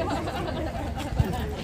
ハハハハ!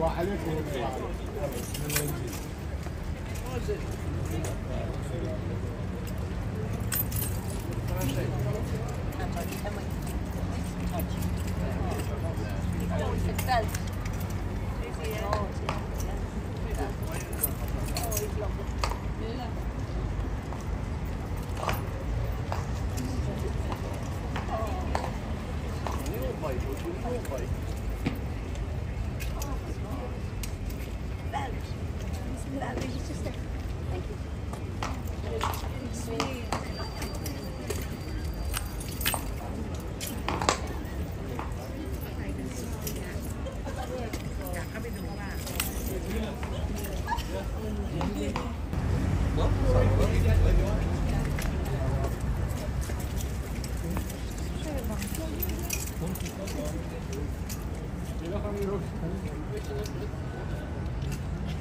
وعليكم السلام Mari kan dia nak pakai buka. Oh, boleh kau siap.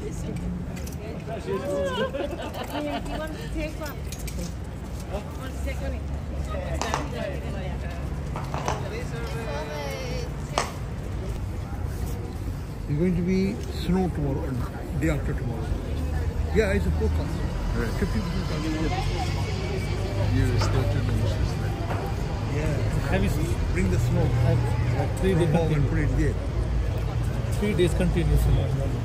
It's going to be snow tomorrow and day after tomorrow. Yeah, it's a forecast. Right. 50% You stay tuned and Yeah. Have you bring the snow? Three days and put it there. Three days continuously.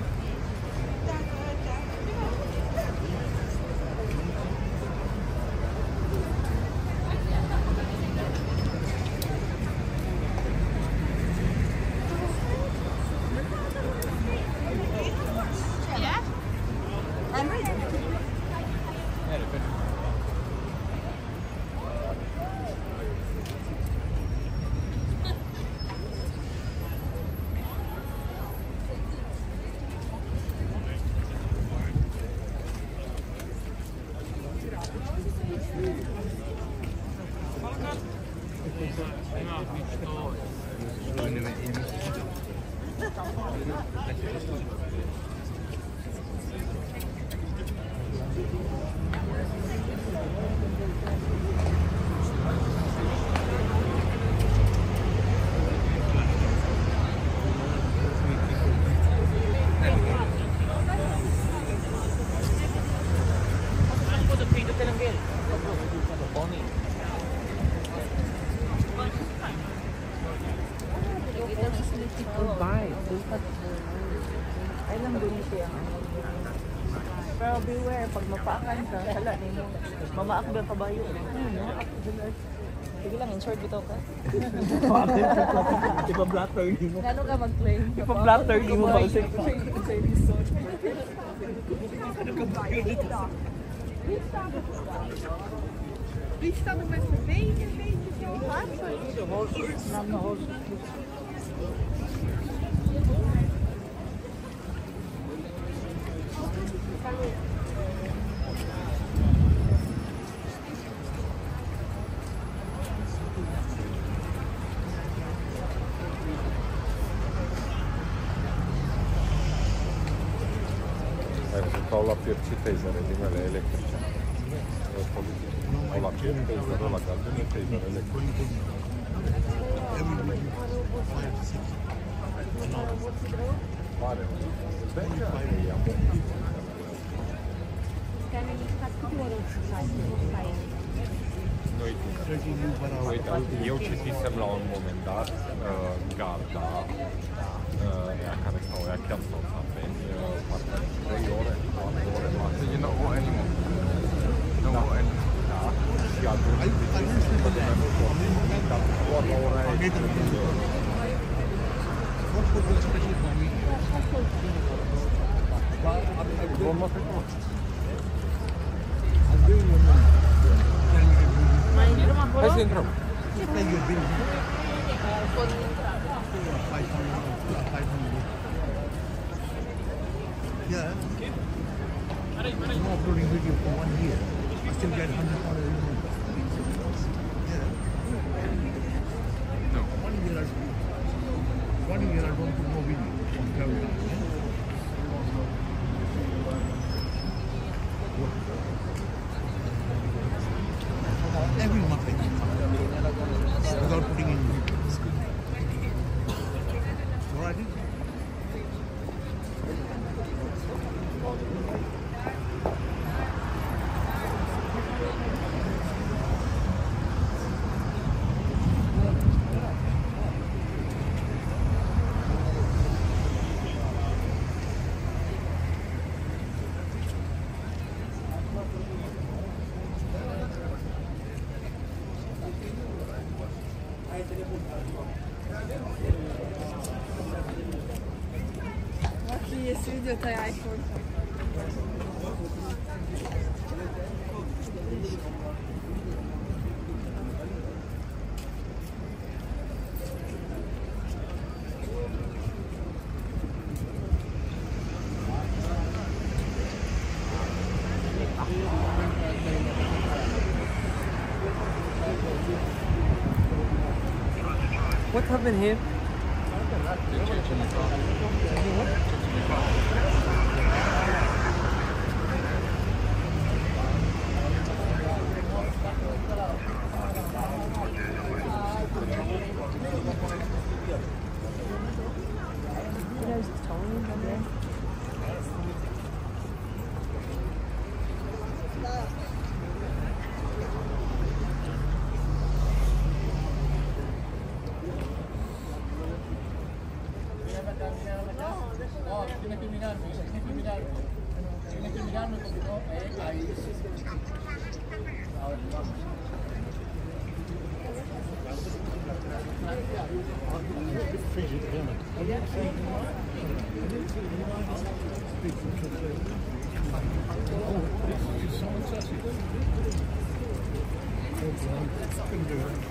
Mama ako ba hmm, kabayo? Sige lang, insured bito ka. Ipa-blatter ni mo. Gano'n ka mag-claim? Ipa-blatter ni mo ba? Please stop with my food. Thank you, thank you so much. Nam horse. Thank you. Phaser, değil mi? Öyle elektrik. Olabilir. Phaser olacak. Değil mi? Phaser elektrik. Bence iyi yapıyor. Yani katkı var olsun sanki. Hayır. Noi, uite, eu citisem la un moment dat uh, garda uh, ea care sau ea chiar sau sapeni, uh, parcă 3 ore, 4 ore maxim. You know what anymore? No, da. da. Și atunci citisem de mai multe ori. Dar toată ora e de ore. Vom fi cum? Intrăm acolo? Hai să intrăm. Yeah. I'm uploading video for one year. I still get 100 dollars a month. Yeah. No. One year I one year I don't put no video on camera. Lucky, es video, tai iPhone. What happened here? tiene que mirarme, tiene que mirarme, tiene que mirarme porque no, eh, ahí. Ahora vamos. Oh, this.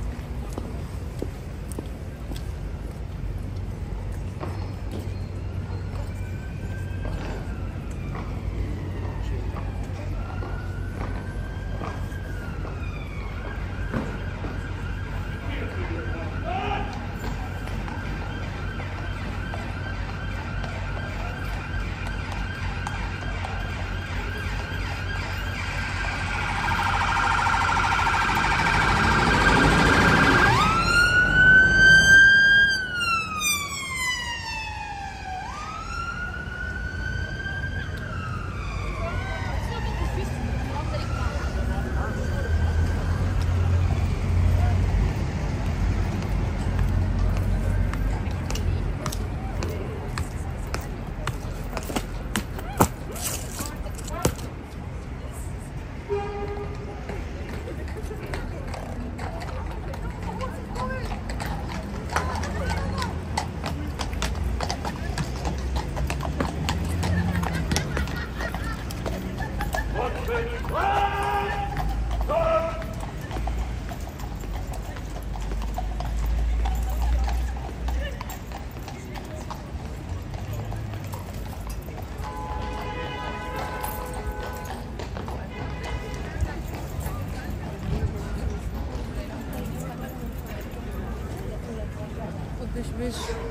Beijo.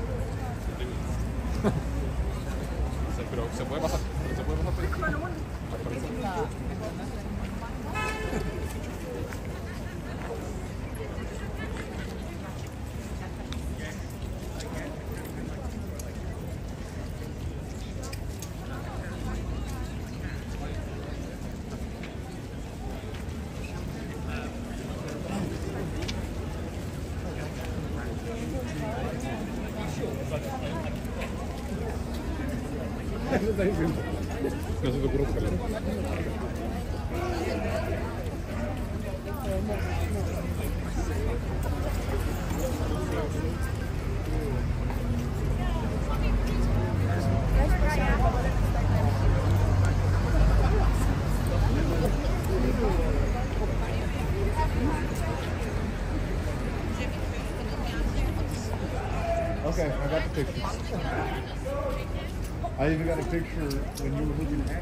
está diciendo? No se te ocurre. Okay, I got the picture. I even got a picture when you were looking at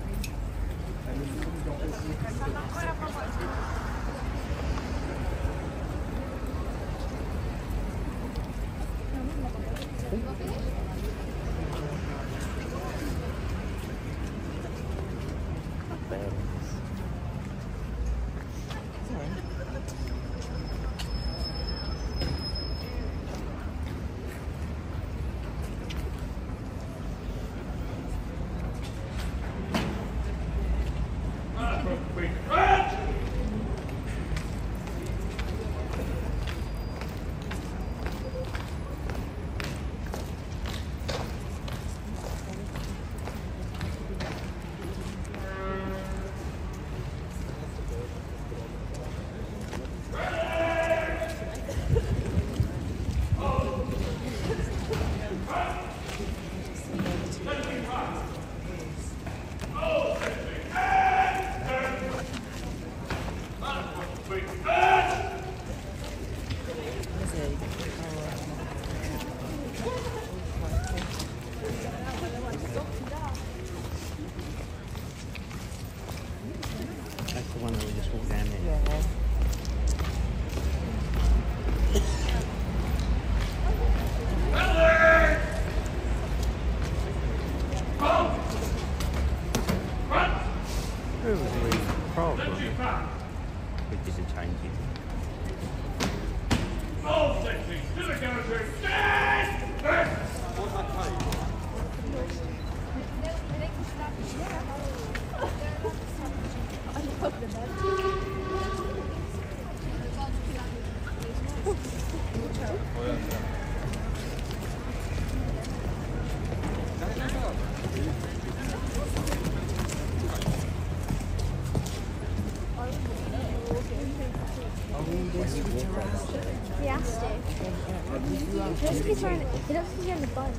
on.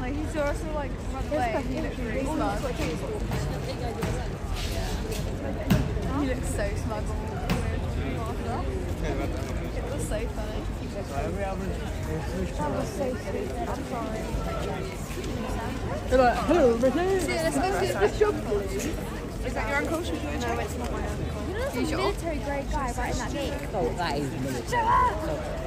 Like he saw us like run away. He looks really smug. Yeah. He looks so smug. It was so funny. That was so funny. I'm sorry. Hello, hello, Let's go. Is that your uncle? Should it's not my uncle. You know, there's a military grade guy right in that gate. Oh, that is military. Shut up!